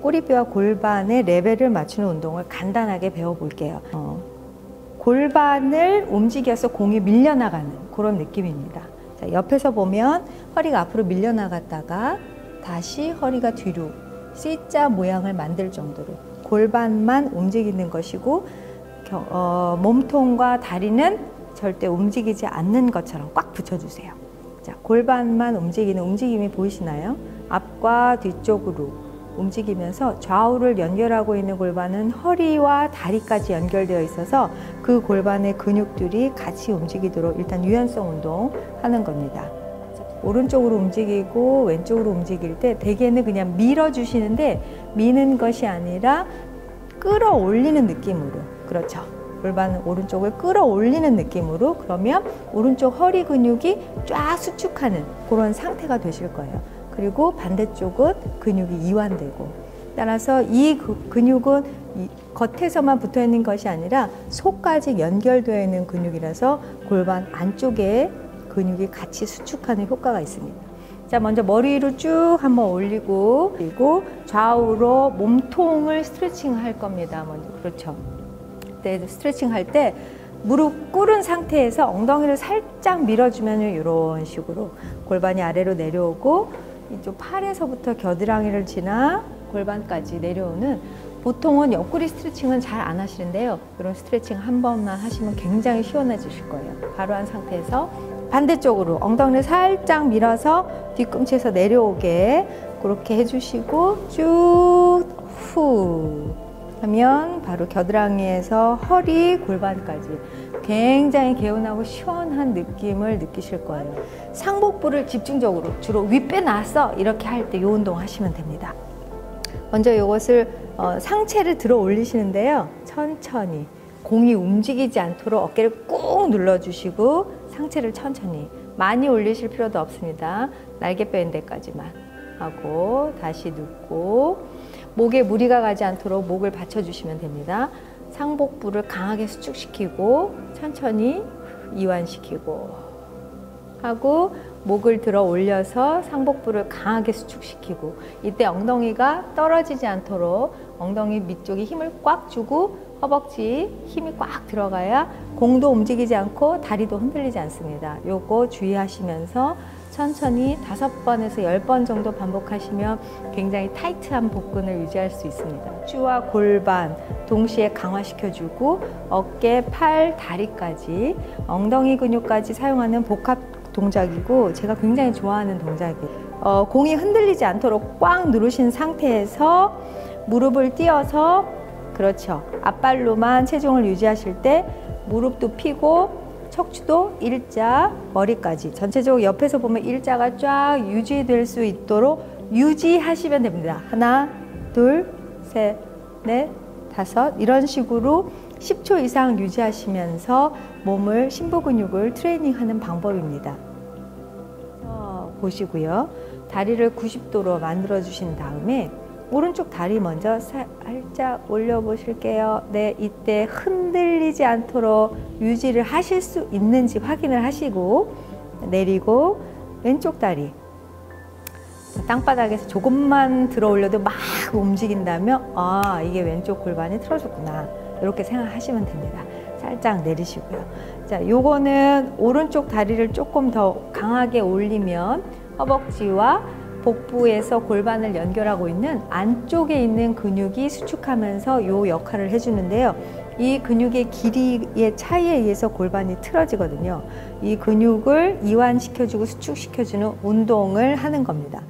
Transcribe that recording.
꼬리뼈와 골반의 레벨을 맞추는 운동을 간단하게 배워볼게요. 어, 골반을 움직여서 공이 밀려나가는 그런 느낌입니다. 자, 옆에서 보면 허리가 앞으로 밀려나갔다가 다시 허리가 뒤로 C자 모양을 만들 정도로 골반만 움직이는 것이고 겨, 어, 몸통과 다리는 절대 움직이지 않는 것처럼 꽉 붙여주세요. 자, 골반만 움직이는 움직임이 보이시나요? 앞과 뒤쪽으로 움직이면서 좌우를 연결하고 있는 골반은 허리와 다리까지 연결되어 있어서 그 골반의 근육들이 같이 움직이도록 일단 유연성 운동 하는 겁니다. 오른쪽으로 움직이고 왼쪽으로 움직일 때 대개는 그냥 밀어주시는데 미는 것이 아니라 끌어올리는 느낌으로 그렇죠. 골반은 오른쪽을 끌어올리는 느낌으로 그러면 오른쪽 허리 근육이 쫙 수축하는 그런 상태가 되실 거예요. 그리고 반대쪽은 근육이 이완되고 따라서 이 근육은 이 겉에서만 붙어 있는 것이 아니라 속까지 연결되어 있는 근육이라서 골반 안쪽에 근육이 같이 수축하는 효과가 있습니다. 자, 먼저 머리 위로 쭉 한번 올리고 그리고 좌우로 몸통을 스트레칭 할 겁니다. 먼저 그렇죠. 네, 스트레칭 할 때 무릎 꿇은 상태에서 엉덩이를 살짝 밀어주면 이런 식으로 골반이 아래로 내려오고 이쪽 팔에서부터 겨드랑이를 지나 골반까지 내려오는 보통은 옆구리 스트레칭은 잘 안 하시는데요. 이런 스트레칭 한 번만 하시면 굉장히 시원해지실 거예요. 바로 한 상태에서 반대쪽으로 엉덩이를 살짝 밀어서 뒤꿈치에서 내려오게 그렇게 해주시고 쭉 후 하면 바로 겨드랑이에서 허리 골반까지 굉장히 개운하고 시원한 느낌을 느끼실 거예요. 상복부를 집중적으로 주로 윗배 놨어 이렇게 할때이 운동 하시면 됩니다. 먼저 이것을 어, 상체를 들어 올리시는데요. 천천히 공이 움직이지 않도록 어깨를 꾹 눌러주시고 상체를 천천히 많이 올리실 필요도 없습니다. 날개뼈 인 데까지만 하고 다시 눕고 목에 무리가 가지 않도록 목을 받쳐주시면 됩니다. 상복부를 강하게 수축시키고 천천히 이완시키고 하고 목을 들어 올려서 상복부를 강하게 수축시키고 이때 엉덩이가 떨어지지 않도록 엉덩이 밑쪽에 힘을 꽉 주고 허벅지 힘이 꽉 들어가야 공도 움직이지 않고 다리도 흔들리지 않습니다. 요거 주의하시면서 천천히 다섯 번에서 열 번 정도 반복하시면 굉장히 타이트한 복근을 유지할 수 있습니다. 쭈와 골반 동시에 강화시켜주고 어깨, 팔, 다리까지 엉덩이 근육까지 사용하는 복합 동작이고 제가 굉장히 좋아하는 동작이에요. 어, 공이 흔들리지 않도록 꽉 누르신 상태에서 무릎을 띄어서 그렇죠. 앞발로만 체중을 유지하실 때 무릎도 피고 척추도 일자, 머리까지 전체적으로 옆에서 보면 일자가 쫙 유지될 수 있도록 유지하시면 됩니다. 하나, 둘, 셋, 넷, 다섯 이런 식으로 10초 이상 유지하시면서 몸을 심부 근육을 트레이닝하는 방법입니다. 어, 보시고요. 다리를 90도로 만들어 주신 다음에 오른쪽 다리 먼저 살짝 올려 보실게요. 네, 이때 흔들리지 않도록 유지를 하실 수 있는지 확인을 하시고 내리고 왼쪽 다리 땅바닥에서 조금만 들어 올려도 막 움직인다면 아 이게 왼쪽 골반이 틀어졌구나 이렇게 생각하시면 됩니다. 살짝 내리시고요. 자, 요거는 오른쪽 다리를 조금 더 강하게 올리면 허벅지와 복부에서 골반을 연결하고 있는 안쪽에 있는 근육이 수축하면서 요 역할을 해주는데요. 이 근육의 길이의 차이에 의해서 골반이 틀어지거든요. 이 근육을 이완시켜주고 수축시켜주는 운동을 하는 겁니다.